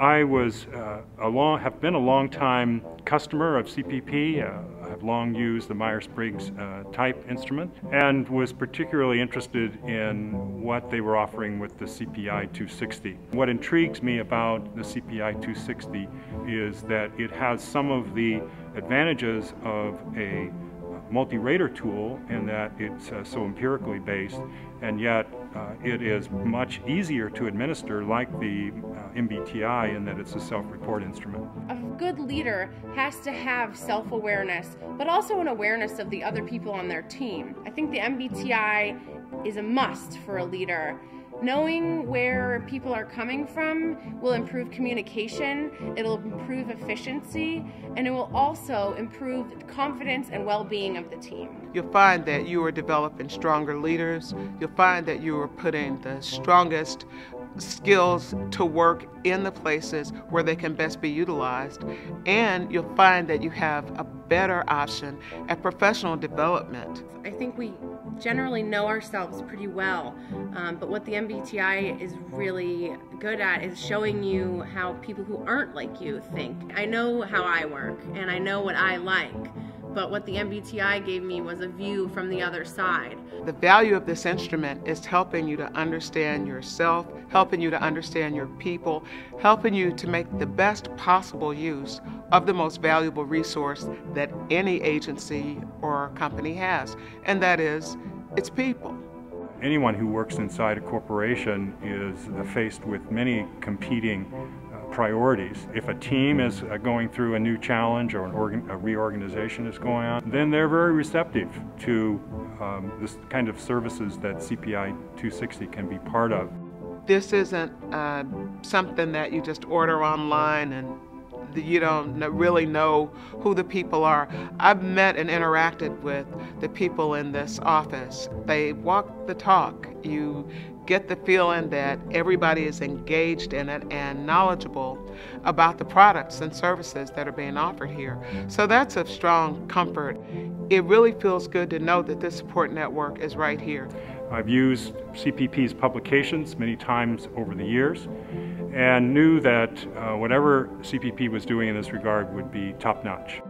I was uh, a long, have been a long time customer of CPP. Uh, I've long used the Myers-Briggs uh, type instrument and was particularly interested in what they were offering with the CPI 260. What intrigues me about the CPI 260 is that it has some of the advantages of a multi-rater tool in that it's uh, so empirically based and yet uh, it is much easier to administer like the uh, MBTI in that it's a self-report instrument. A good leader has to have self-awareness but also an awareness of the other people on their team. I think the MBTI is a must for a leader Knowing where people are coming from will improve communication, it'll improve efficiency, and it will also improve the confidence and well being of the team. You'll find that you are developing stronger leaders. You'll find that you are putting the strongest skills to work in the places where they can best be utilized. And you'll find that you have a better option at professional development. I think we generally know ourselves pretty well, um, but what the MBTI is really good at is showing you how people who aren't like you think. I know how I work and I know what I like but what the MBTI gave me was a view from the other side. The value of this instrument is helping you to understand yourself, helping you to understand your people, helping you to make the best possible use of the most valuable resource that any agency or company has, and that is its people. Anyone who works inside a corporation is faced with many competing priorities. If a team is uh, going through a new challenge or a reorganization is going on, then they're very receptive to um, this kind of services that CPI 260 can be part of. This isn't uh, something that you just order online and you don't really know who the people are. I've met and interacted with the people in this office. They walk the talk. You get the feeling that everybody is engaged in it and knowledgeable about the products and services that are being offered here. So that's a strong comfort. It really feels good to know that this support network is right here. I've used CPP's publications many times over the years and knew that uh, whatever CPP was doing in this regard would be top notch.